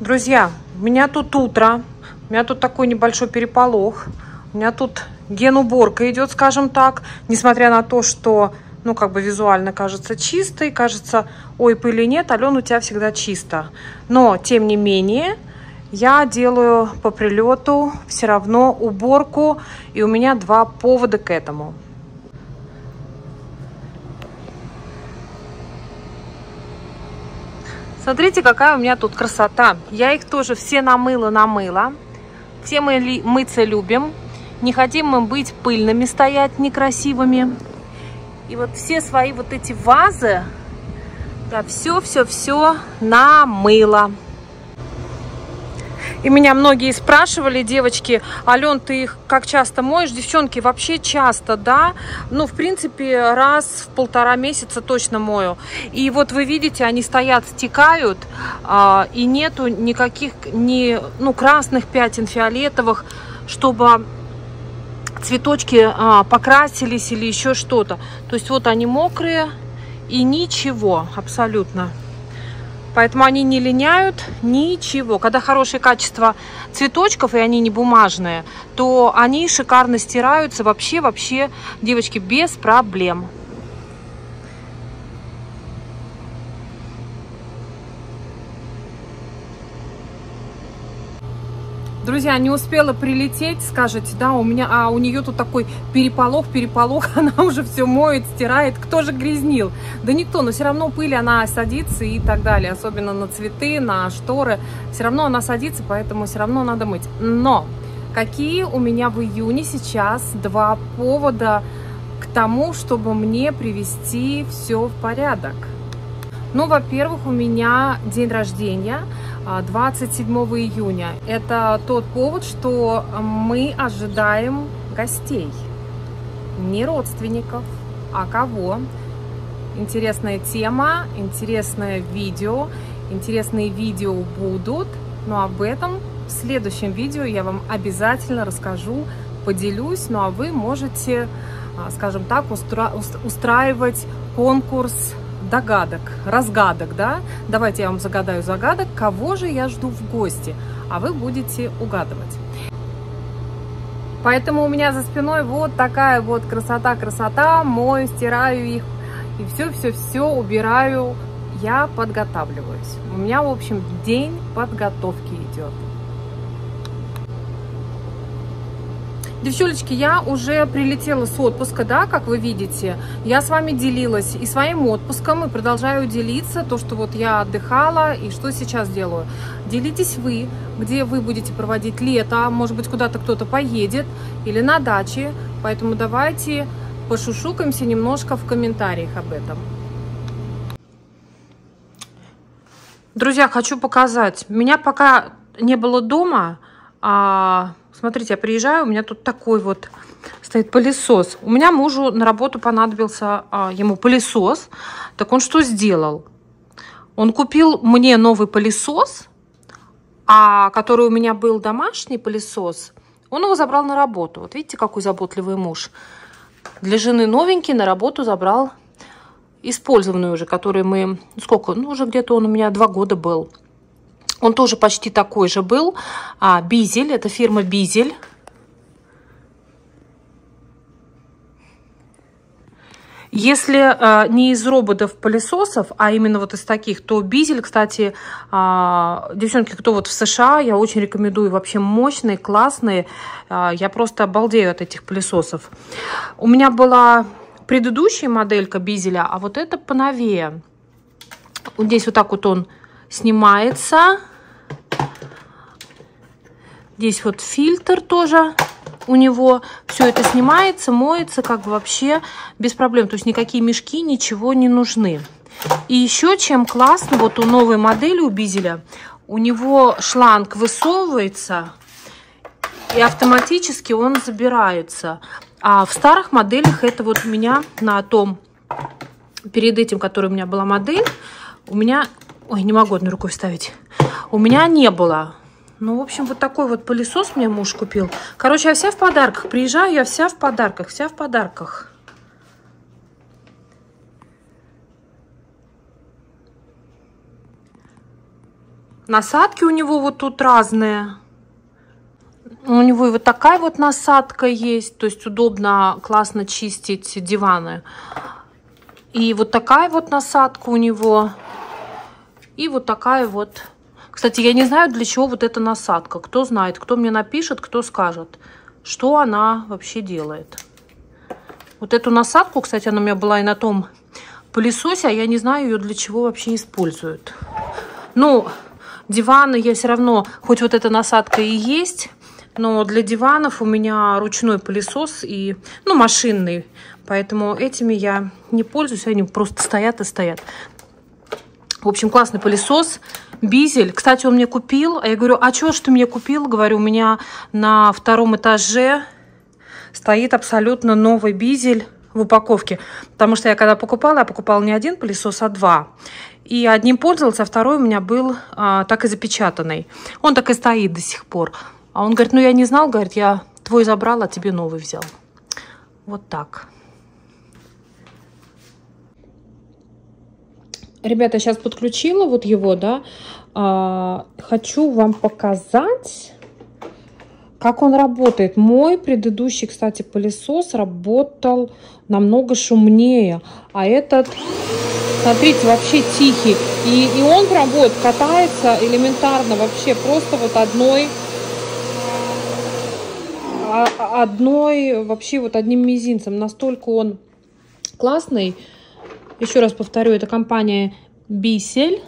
Друзья, у меня тут утро, у меня тут такой небольшой переполох. У меня тут генуборка идет, скажем так, несмотря на то, что, ну, как бы визуально кажется чистой, кажется, ой, пыли нет, Алена, у тебя всегда чисто. Но, тем не менее, я делаю по прилету все равно уборку, и у меня два повода к этому. Смотрите, какая у меня тут красота. Я их тоже все намыла-намыла. Все мы мыться любим. Не хотим мы быть пыльными, стоять некрасивыми. И вот все свои вот эти вазы, я все-все-все намыла. И меня многие спрашивали, девочки, Ален, ты их как часто моешь? Девчонки, вообще часто, да. Ну, в принципе, раз в полтора месяца точно мою. И вот вы видите, они стоят, стекают, а, и нету никаких, ни, ну, красных пятен, фиолетовых, чтобы цветочки а, покрасились или еще что-то. То есть вот они мокрые и ничего абсолютно. Поэтому они не линяют ничего. Когда хорошее качество цветочков, и они не бумажные, то они шикарно стираются вообще-вообще, девочки, без проблем. Друзья, не успела прилететь, скажете, да, у меня, а у нее тут такой переполох, переполох, она уже все моет, стирает, кто же грязнил? Да никто, но все равно пыль, она садится и так далее, особенно на цветы, на шторы, все равно она садится, поэтому все равно надо мыть. Но какие у меня в июне сейчас два повода к тому, чтобы мне привести все в порядок? Ну, во-первых, у меня день рождения – 27 а, июня. Это тот повод, что мы ожидаем гостей. Не родственников, а кого? Интересная тема, интересное видео. Интересные видео будут, но об этом в следующем видео я вам обязательно расскажу, поделюсь. Ну а вы можете, а, скажем так, устра устраивать конкурс догадок, разгадок, да? Давайте я вам загадаю загадок, кого же я жду в гости, а вы будете угадывать. Поэтому у меня за спиной вот такая вот красота-красота, мою, стираю их и все-все-все убираю, я подготавливаюсь. У меня, в общем, день подготовки идет. Девчулечки, я уже прилетела с отпуска, да, как вы видите. Я с вами делилась и своим отпуском, и продолжаю делиться, то, что вот я отдыхала, и что сейчас делаю. Делитесь вы, где вы будете проводить лето, может быть, куда-то кто-то поедет, или на даче. Поэтому давайте пошушукаемся немножко в комментариях об этом. Друзья, хочу показать. Меня пока не было дома, а Смотрите, я приезжаю, у меня тут такой вот стоит пылесос. У меня мужу на работу понадобился а, ему пылесос. Так он что сделал? Он купил мне новый пылесос, а который у меня был домашний пылесос, он его забрал на работу. Вот видите, какой заботливый муж. Для жены новенький на работу забрал использованный уже, который мы... Сколько? Ну, уже где-то он у меня два года был. Он тоже почти такой же был. А, Бизель, это фирма Бизель. Если э, не из роботов-пылесосов, а именно вот из таких, то Бизель, кстати, э, девчонки, кто вот в США, я очень рекомендую, вообще мощные, классные. Э, я просто обалдею от этих пылесосов. У меня была предыдущая моделька Бизеля, а вот это поновее. Вот здесь вот так вот он снимается. Здесь вот фильтр тоже у него. Все это снимается, моется как бы вообще без проблем. То есть никакие мешки, ничего не нужны. И еще чем классно, вот у новой модели, у Бизеля, у него шланг высовывается и автоматически он забирается. А в старых моделях это вот у меня на том, перед этим, который у меня была модель, у меня, ой, не могу одной рукой ставить, у меня не было ну, в общем, вот такой вот пылесос мне муж купил. Короче, я вся в подарках. Приезжаю я вся в подарках, вся в подарках. Насадки у него вот тут разные. У него и вот такая вот насадка есть, то есть удобно, классно чистить диваны. И вот такая вот насадка у него. И вот такая вот. Кстати, я не знаю, для чего вот эта насадка. Кто знает, кто мне напишет, кто скажет, что она вообще делает. Вот эту насадку, кстати, она у меня была и на том пылесосе, а я не знаю ее для чего вообще используют. Ну, диваны я все равно, хоть вот эта насадка и есть, но для диванов у меня ручной пылесос и, ну, машинный. Поэтому этими я не пользуюсь, они просто стоят и стоят. В общем, классный пылесос. Бизель. Кстати, он мне купил. А я говорю, а что ж ты мне купил? Говорю, у меня на втором этаже стоит абсолютно новый бизель в упаковке. Потому что я когда покупала, я покупала не один пылесос, а два. И одним пользовался, а второй у меня был а, так и запечатанный. Он так и стоит до сих пор. А он говорит, ну я не знал, говорит, я твой забрал, а тебе новый взял. Вот так. Ребята, сейчас подключила вот его, да. А, хочу вам показать, как он работает. Мой предыдущий, кстати, пылесос работал намного шумнее. А этот, смотрите, вообще тихий. И, и он вот катается элементарно вообще просто вот одной а, а, одной, вообще вот одним мизинцем. Настолько он классный. Еще раз повторю, это компания Бисель.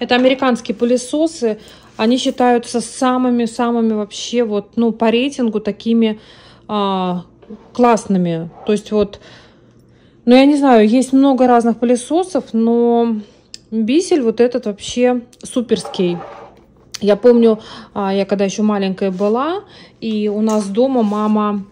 Это американские пылесосы. Они считаются самыми-самыми вообще вот, ну, по рейтингу такими а, классными. То есть вот, ну, я не знаю, есть много разных пылесосов, но Бисель вот этот вообще суперский. Я помню, а, я когда еще маленькая была, и у нас дома мама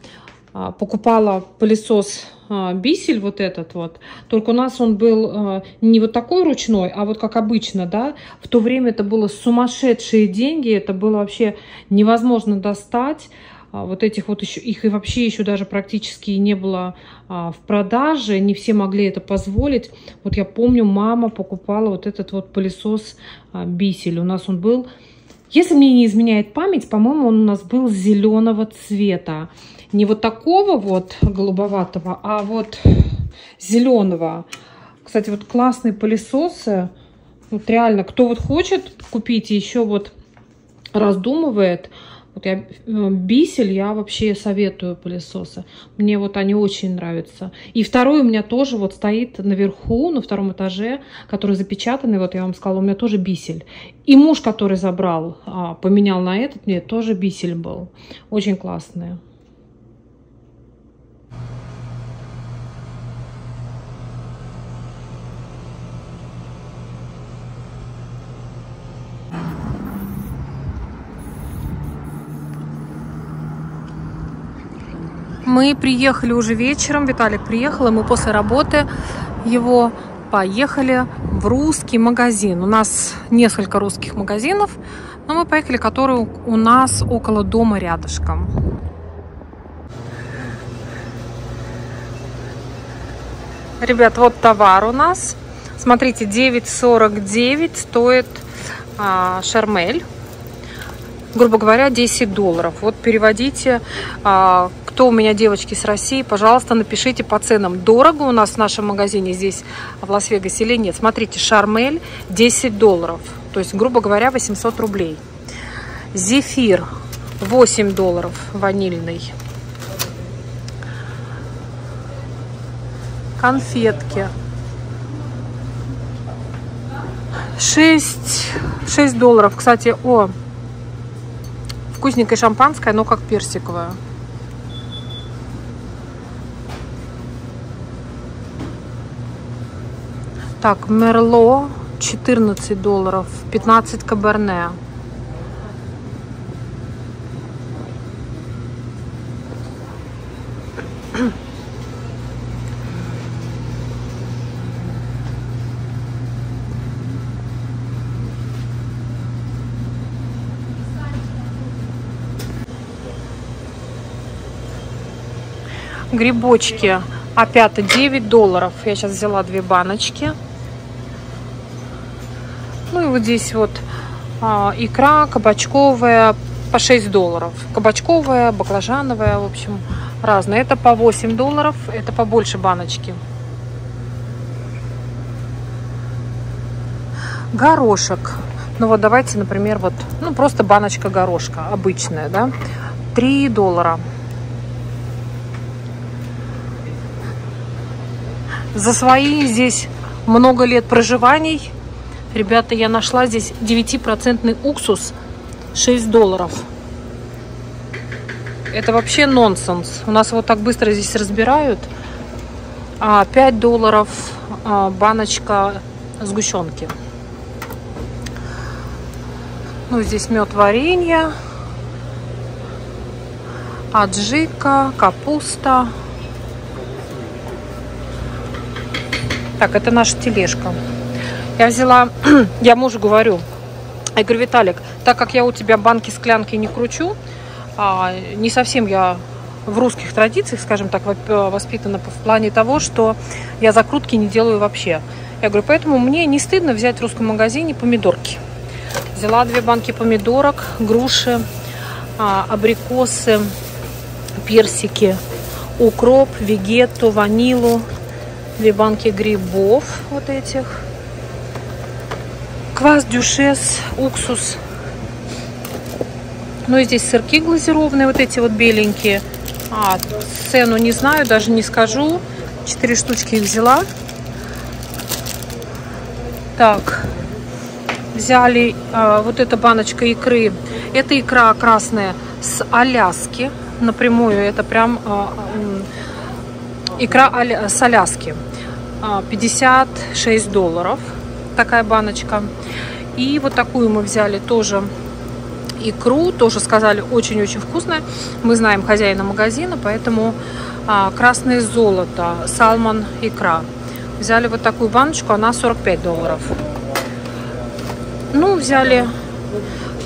покупала пылесос а, бисель вот этот вот, только у нас он был не вот такой ручной, а вот как обычно, да, в то время это было сумасшедшие деньги, это было вообще невозможно достать, вот этих вот еще, их и вообще еще даже практически не было в продаже, не все могли это позволить. Вот я помню, мама покупала вот этот вот пылесос бисель, у нас он был если мне не изменяет память, по-моему, он у нас был зеленого цвета. Не вот такого вот голубоватого, а вот зеленого. Кстати, вот классные пылесосы. Вот реально, кто вот хочет купить и еще вот раздумывает, вот я э, бисель, я вообще советую пылесосы. Мне вот они очень нравятся. И второй у меня тоже вот стоит наверху, на втором этаже, который запечатанный. Вот я вам сказала, у меня тоже бисель. И муж, который забрал, а, поменял на этот, мне тоже бисель был. Очень классные. Мы приехали уже вечером, Виталик приехал, и мы после работы его поехали в русский магазин. У нас несколько русских магазинов, но мы поехали, которые у нас около дома рядышком. Ребят, вот товар у нас. Смотрите, 9,49 стоит а, шармель грубо говоря, 10 долларов. Вот переводите, а, кто у меня девочки с России, пожалуйста, напишите по ценам. Дорого у нас в нашем магазине здесь в Лас-Вегасе или нет? Смотрите, Шармель 10 долларов, то есть, грубо говоря, 800 рублей. Зефир 8 долларов ванильный. Конфетки 6, 6 долларов. Кстати, о, Вкусненькое шампанское, но как персиковое. Так, Мерло 14 долларов, 15 Каберне. Грибочки опята 9 долларов. Я сейчас взяла две баночки. Ну и вот здесь вот а, икра кабачковая по 6 долларов. Кабачковая, баклажановая, в общем, разные. Это по 8 долларов, это побольше баночки. Горошек. Ну вот давайте, например, вот, ну просто баночка горошка, обычная, да, 3 доллара. За свои здесь много лет проживаний, ребята, я нашла здесь 9% уксус 6 долларов. Это вообще нонсенс. У нас вот так быстро здесь разбирают. А 5 долларов а, баночка сгущенки. Ну, здесь мед варенье, аджика, капуста. Так, это наша тележка. Я взяла, я мужу говорю, я говорю, Виталик, так как я у тебя банки склянки не кручу, а, не совсем я в русских традициях, скажем так, воспитана в плане того, что я закрутки не делаю вообще. Я говорю, поэтому мне не стыдно взять в русском магазине помидорки. Взяла две банки помидорок, груши, а, абрикосы, персики, укроп, вегету, ванилу, две банки грибов вот этих, квас дюшес, уксус. Ну и здесь сырки глазированные, вот эти вот беленькие. А, цену не знаю, даже не скажу. Четыре штучки их взяла. Так, взяли а, вот эта баночка икры. Это икра красная с Аляски. Напрямую это прям а, икра аля, с Аляски. 56 а, долларов такая баночка. И вот такую мы взяли тоже икру. Тоже сказали очень-очень вкусная. Мы знаем хозяина магазина, поэтому а, красное золото, салмон икра. Взяли вот такую баночку, она 45 долларов. Ну, взяли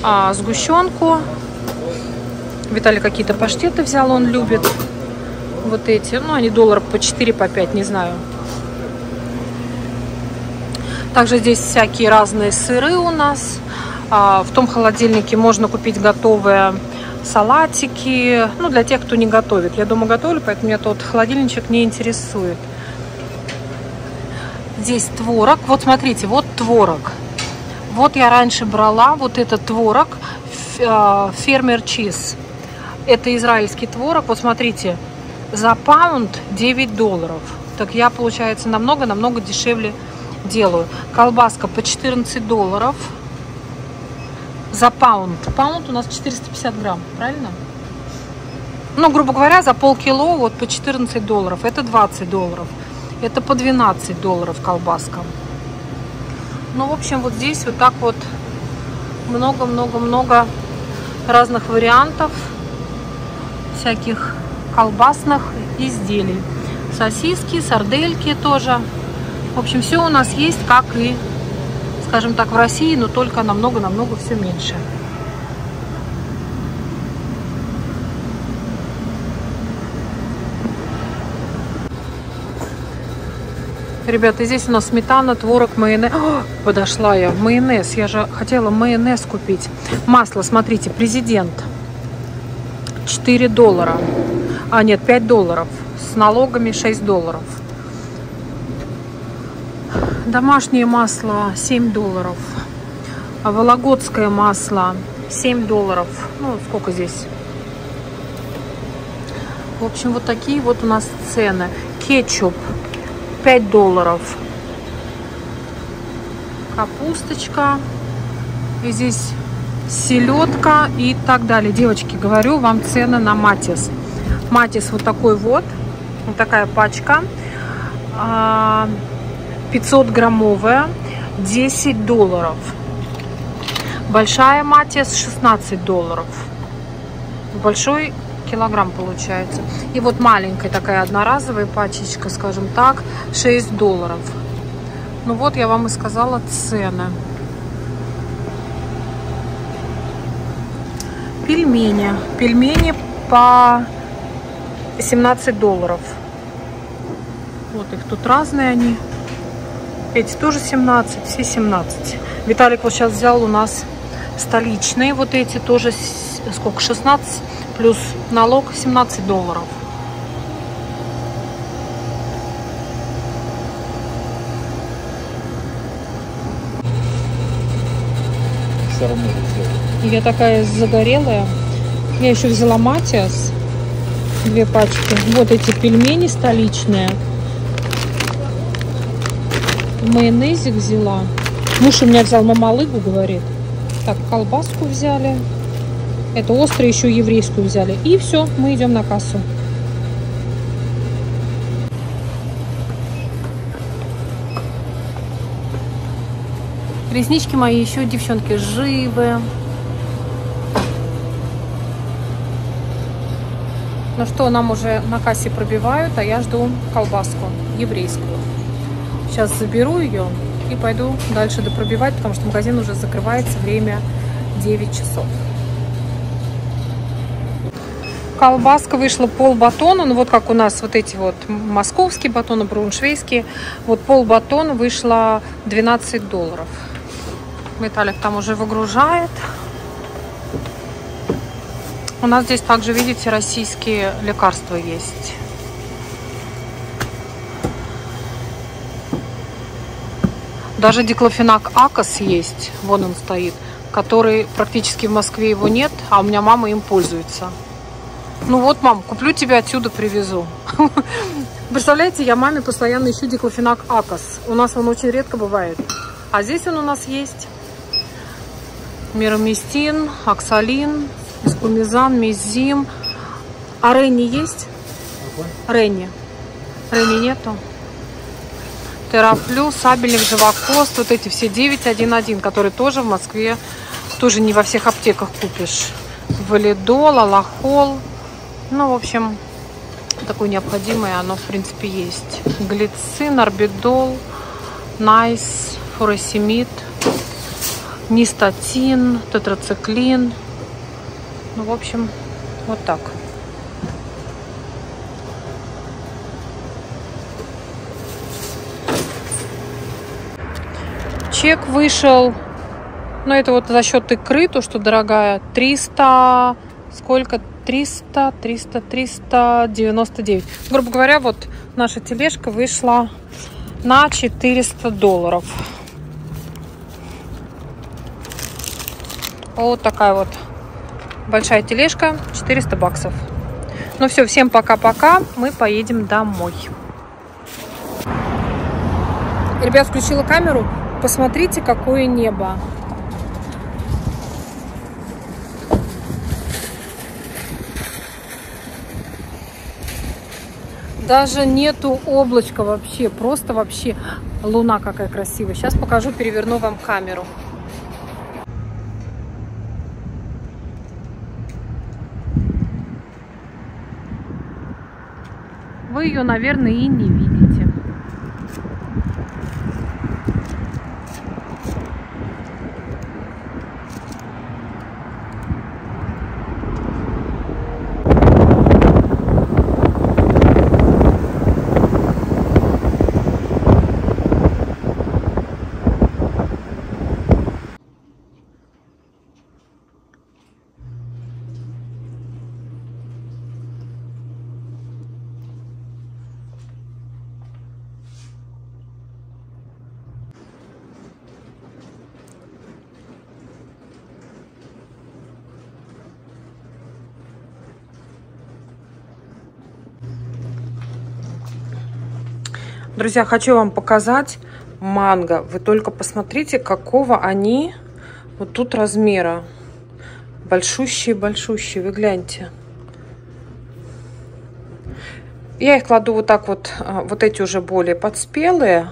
а, сгущенку. Виталий какие-то паштеты взял, он любит. Вот эти, ну, они долларов по 4, по 5, не знаю. Также здесь всякие разные сыры у нас. А, в том холодильнике можно купить готовые салатики. Ну, для тех, кто не готовит. Я дома готовлю, поэтому меня тот холодильничек не интересует. Здесь творог. Вот смотрите, вот творог. Вот я раньше брала вот этот творог. А, фермер чиз. Это израильский творог. Вот смотрите, за паунд 9 долларов. Так я, получается, намного-намного дешевле делаю. Колбаска по 14 долларов за паунд. Паунд у нас 450 грамм, правильно? Ну, грубо говоря, за полкило вот по 14 долларов. Это 20 долларов. Это по 12 долларов колбаска. Ну, в общем, вот здесь вот так вот много-много-много разных вариантов всяких колбасных изделий. Сосиски, сардельки тоже. В общем, все у нас есть, как и, скажем так, в России, но только намного-намного все меньше. Ребята, здесь у нас сметана, творог, майонез. О, подошла я. Майонез. Я же хотела майонез купить. Масло, смотрите, президент. 4 доллара. А, нет, 5 долларов. С налогами 6 долларов. Домашнее масло 7 долларов. А вологодское масло 7 долларов. Ну, сколько здесь? В общем, вот такие вот у нас цены. Кетчуп 5 долларов. Капусточка. И здесь селедка и так далее. Девочки, говорю вам цены на матис. Матис вот такой вот. Вот такая пачка. А, 500 граммовая 10 долларов. Большая матиас 16 долларов. Большой килограмм получается. И вот маленькая такая одноразовая пачечка, скажем так, 6 долларов. Ну вот я вам и сказала цены. Пельмени. Пельмени по 17 долларов. Вот их тут разные они. Эти тоже 17, все 17. Виталик вот сейчас взял у нас столичные. Вот эти тоже сколько? 16 плюс налог 17 долларов. Все равно Я такая загорелая. Я еще взяла Матиас. Две пачки. Вот эти пельмени столичные. Майонезик взяла. Муж у меня взял мамалыгу, говорит. Так, колбаску взяли. Это острый еще еврейскую взяли. И все, мы идем на кассу. Реснички мои еще, девчонки, живы. Ну что, нам уже на кассе пробивают, а я жду колбаску еврейскую. Сейчас заберу ее и пойду дальше допробивать, потому что магазин уже закрывается, время 9 часов. Колбаска вышла пол батона, ну вот как у нас вот эти вот московские батоны, брауншвейские. Вот пол батона вышло 12 долларов. Виталик там уже выгружает. У нас здесь также, видите, российские лекарства есть. Даже диклофенак Акос есть, вон он стоит, который практически в Москве его нет, а у меня мама им пользуется. Ну вот, мам, куплю тебе отсюда, привезу. Представляете, я маме постоянно ищу диклофенак Акос. У нас он очень редко бывает. А здесь он у нас есть. Мироместин, Оксалин, Искумизан, Мизим. А Ренни есть? Ренни. Ренни нету. Терафлю, Сабельник, Живокост. Вот эти все 911, которые тоже в Москве тоже не во всех аптеках купишь. Валидол, Аллохол. Ну, в общем, такое необходимое оно, в принципе, есть. Глицин, Арбидол, Найс, Фуросемид, Нистатин, Тетрациклин. Ну, в общем, вот так. Чек вышел, ну это вот за счет икры, то, что дорогая, 300, сколько? 300, 300, 399. Грубо говоря, вот наша тележка вышла на 400 долларов. Вот такая вот большая тележка, 400 баксов. Ну все, всем пока-пока, мы поедем домой. Ребят, включила камеру, посмотрите, какое небо. Даже нету облачка вообще, просто вообще луна какая красивая. Сейчас покажу, переверну вам камеру. Вы ее, наверное, и не видите. Друзья, хочу вам показать манго. Вы только посмотрите, какого они вот тут размера. Большущие-большущие, вы гляньте. Я их кладу вот так вот, а, вот эти уже более подспелые.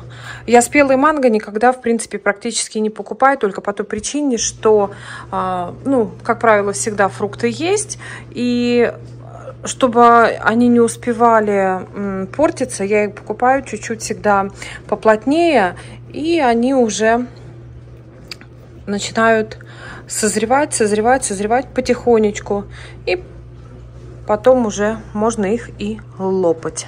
Я спелые манго никогда, в принципе, практически не покупаю, только по той причине, что, а, ну, как правило, всегда фрукты есть, и чтобы они не успевали портиться, я их покупаю чуть-чуть всегда поплотнее, и они уже начинают созревать, созревать, созревать потихонечку. И потом уже можно их и лопать.